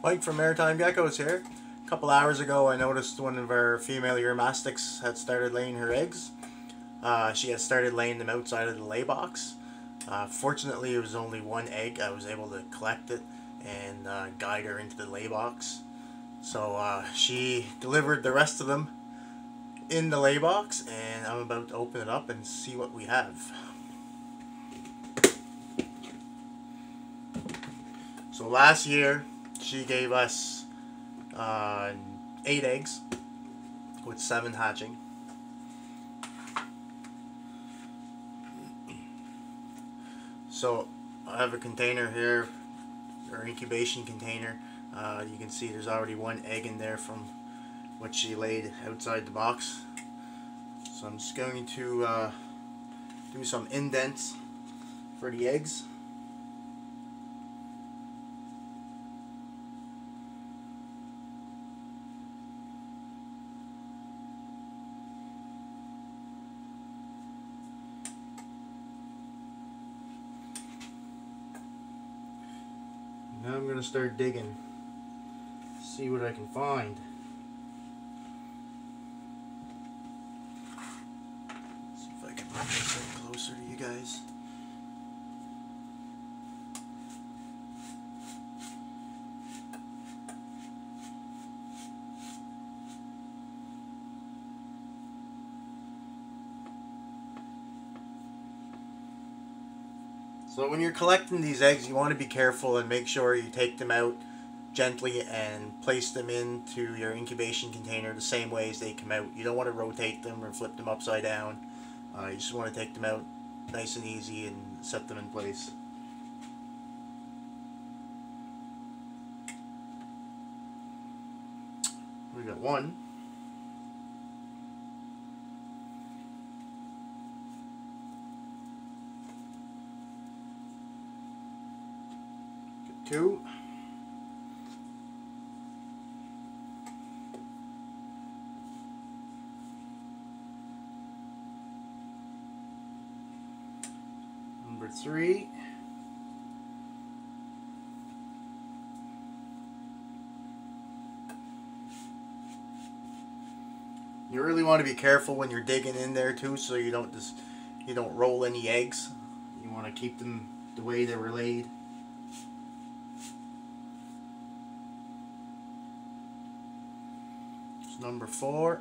Mike from Maritime Geckos here. A couple hours ago I noticed one of our female Uromastyx had started laying her eggs. Uh, she had started laying them outside of the lay box. Uh, fortunately it was only one egg. I was able to collect it and uh, guide her into the lay box. So uh, she delivered the rest of them in the lay box and I'm about to open it up and see what we have. So last year she gave us uh, eight eggs with seven hatching. So I have a container here, or incubation container. Uh, you can see there's already one egg in there from what she laid outside the box. So I'm just going to uh, do some indents for the eggs. Now I'm going to start digging, see what I can find. See if I can bring this closer to you guys. So when you're collecting these eggs, you want to be careful and make sure you take them out gently and place them into your incubation container the same way as they come out. You don't want to rotate them or flip them upside down. Uh, you just want to take them out nice and easy and set them in place. We got one. Two. Number three. You really want to be careful when you're digging in there too so you don't just you don't roll any eggs. You want to keep them the way they were laid. Number four.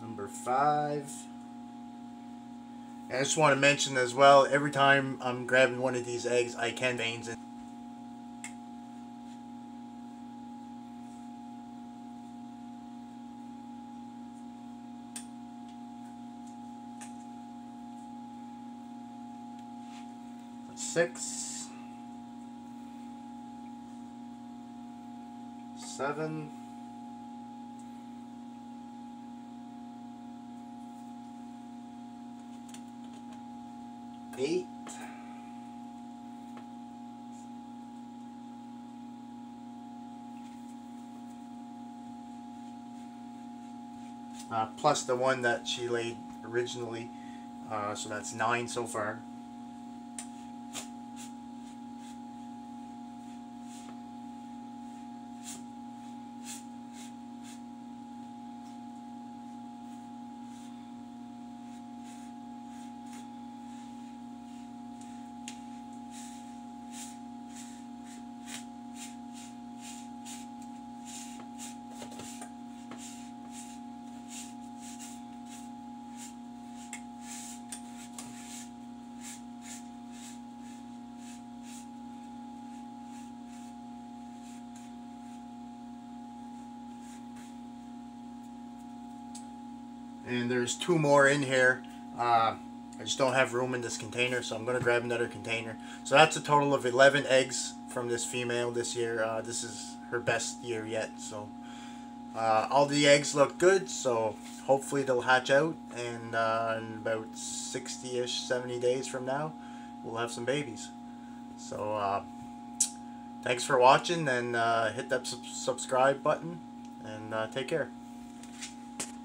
Number five. And I just want to mention as well, every time I'm grabbing one of these eggs, I can veins it. Six, seven, eight, uh, plus the one that she laid originally, uh, so that's nine so far. And there's two more in here. Uh, I just don't have room in this container so I'm gonna grab another container. So that's a total of 11 eggs from this female this year. Uh, this is her best year yet so uh, all the eggs look good so hopefully they'll hatch out. And uh, in about 60ish 70 days from now we'll have some babies. So uh, thanks for watching and uh, hit that subscribe button and take care